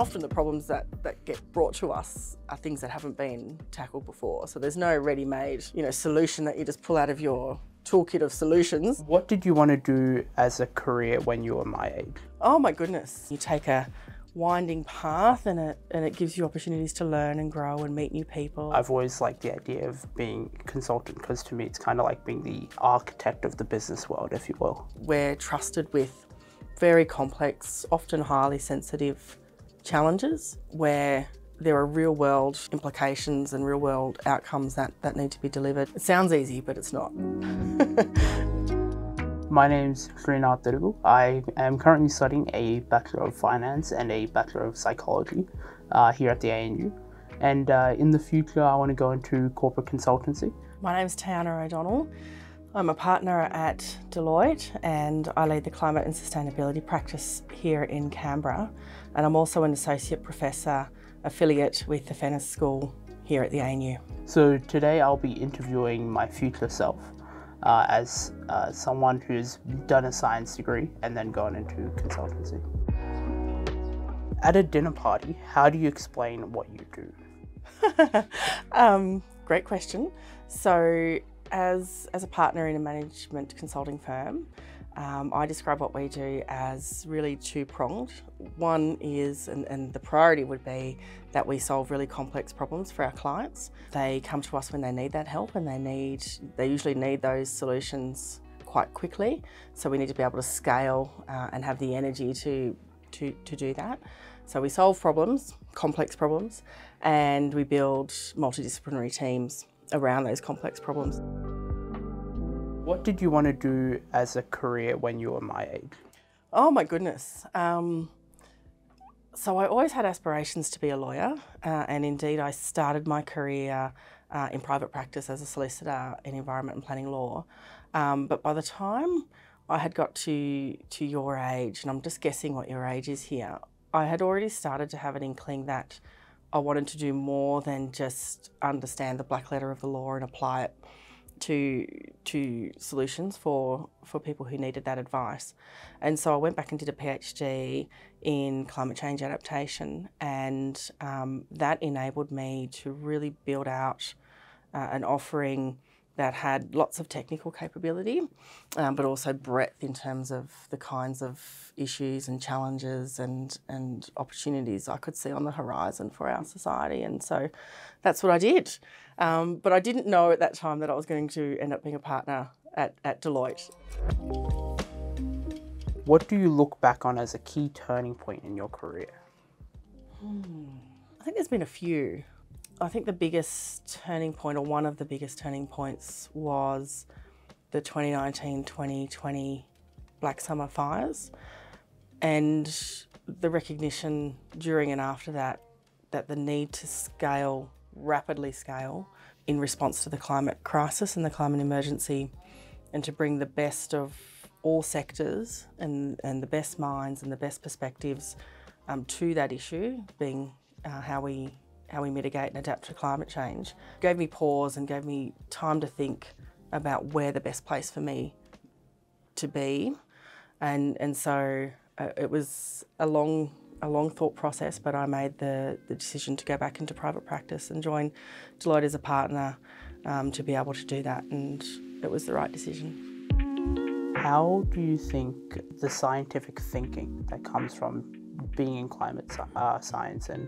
Often the problems that, that get brought to us are things that haven't been tackled before. So there's no ready-made, you know, solution that you just pull out of your toolkit of solutions. What did you want to do as a career when you were my age? Oh my goodness. You take a winding path and it, and it gives you opportunities to learn and grow and meet new people. I've always liked the idea of being a consultant because to me it's kind of like being the architect of the business world, if you will. We're trusted with very complex, often highly sensitive challenges where there are real world implications and real world outcomes that, that need to be delivered. It sounds easy, but it's not. My name's Sreenath Didugu. I am currently studying a Bachelor of Finance and a Bachelor of Psychology uh, here at the ANU. And uh, in the future, I want to go into corporate consultancy. My name's Tayanah O'Donnell. I'm a partner at Deloitte and I lead the climate and sustainability practice here in Canberra. And I'm also an associate professor affiliate with the Fenner School here at the ANU. So today I'll be interviewing my future self uh, as uh, someone who's done a science degree and then gone into consultancy. At a dinner party, how do you explain what you do? um, great question. So as, as a partner in a management consulting firm, um, I describe what we do as really two pronged. One is, and, and, the priority would be that we solve really complex problems for our clients. They come to us when they need that help and they need, they usually need those solutions quite quickly. So we need to be able to scale uh, and have the energy to, to, to do that. So we solve problems, complex problems, and we build multidisciplinary teams around those complex problems. What did you want to do as a career when you were my age? Oh my goodness. Um, so I always had aspirations to be a lawyer, uh, and indeed I started my career uh, in private practice as a solicitor in environment and planning law. Um, but by the time I had got to to your age, and I'm just guessing what your age is here, I had already started to have an inkling that I wanted to do more than just understand the black letter of the law and apply it to to solutions for for people who needed that advice. And so I went back and did a PhD in climate change adaptation, and um, that enabled me to really build out uh, an offering that had lots of technical capability, um, but also breadth in terms of the kinds of issues and challenges and, and opportunities I could see on the horizon for our society. And so that's what I did. Um, but I didn't know at that time that I was going to end up being a partner at, at Deloitte. What do you look back on as a key turning point in your career? Hmm. I think there's been a few. I think the biggest turning point, or one of the biggest turning points, was the 2019 2020 Black Summer fires and the recognition during and after that that the need to scale, rapidly scale, in response to the climate crisis and the climate emergency, and to bring the best of all sectors and, and the best minds and the best perspectives um, to that issue, being uh, how we how we mitigate and adapt to climate change, gave me pause and gave me time to think about where the best place for me to be. And, and so uh, it was a long, a long thought process, but I made the, the decision to go back into private practice and join Deloitte as a partner um, to be able to do that. And it was the right decision. How do you think the scientific thinking that comes from being in climate uh, science and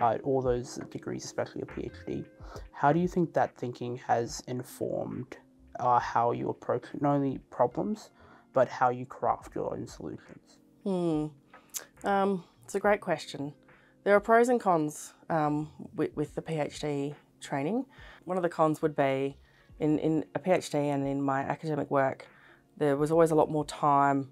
uh, all those degrees, especially a PhD. How do you think that thinking has informed uh, how you approach not only problems, but how you craft your own solutions? Hmm. Um, it's a great question. There are pros and cons um, with, with, the PhD training. One of the cons would be in, in a PhD and in my academic work, there was always a lot more time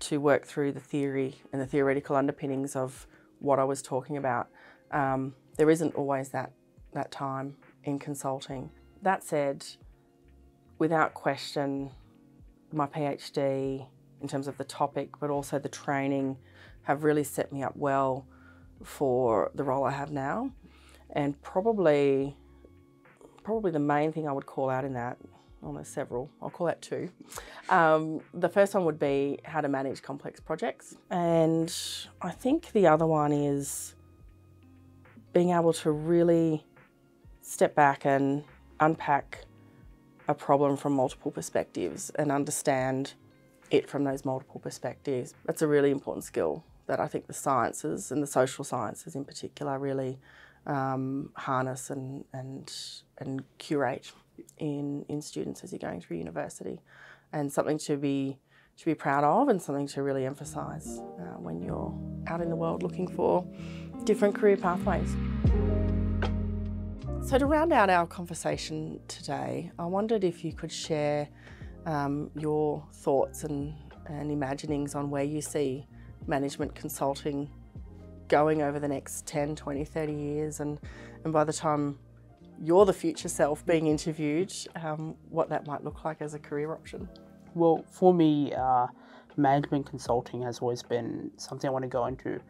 to work through the theory and the theoretical underpinnings of what I was talking about um, there isn't always that, that time in consulting. That said, without question, my PhD in terms of the topic, but also the training, have really set me up well for the role I have now. And probably, probably the main thing I would call out in that, well, there's several, I'll call that two. Um, the first one would be how to manage complex projects. And I think the other one is being able to really step back and unpack a problem from multiple perspectives and understand it from those multiple perspectives. That's a really important skill that I think the sciences and the social sciences in particular really um, harness and, and, and curate in, in students as you're going through university and something to be, to be proud of and something to really emphasise uh, when you're out in the world looking for different career pathways. So to round out our conversation today, I wondered if you could share um, your thoughts and, and imaginings on where you see management consulting going over the next 10, 20, 30 years and, and by the time you're the future self being interviewed, um, what that might look like as a career option? Well, for me, uh, management consulting has always been something I want to go into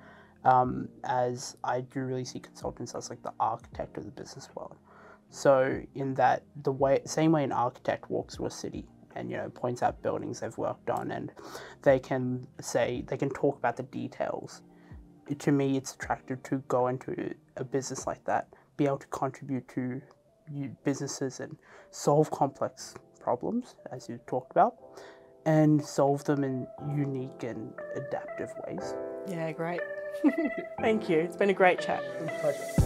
um, as I do really see consultants as like the architect of the business world. So in that the way same way an architect walks through a city and you know points out buildings they've worked on and they can say they can talk about the details. To me, it's attractive to go into a business like that, be able to contribute to businesses and solve complex problems, as you talked about, and solve them in unique and adaptive ways. Yeah, great. Thank you. It's been a great chat. Pleasure.